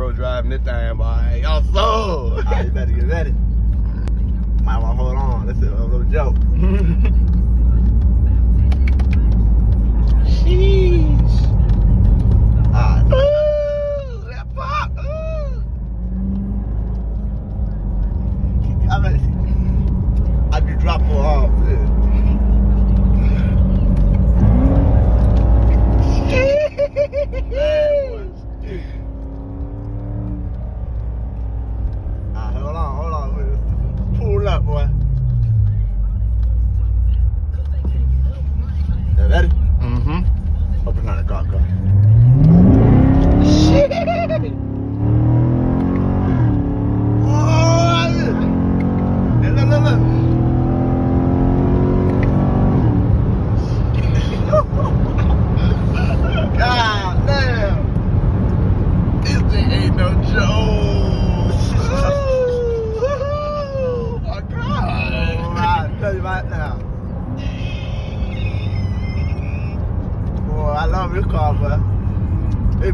bro driving this thing, boy. Y'all so. All right, you better get ready. Might want to hold on. This is a little joke. Ready? Mm-hmm. Open on the car, car. Oh, look, look, look, look. God damn. This thing ain't no joke. oh my God. I tell you right now. Boy, I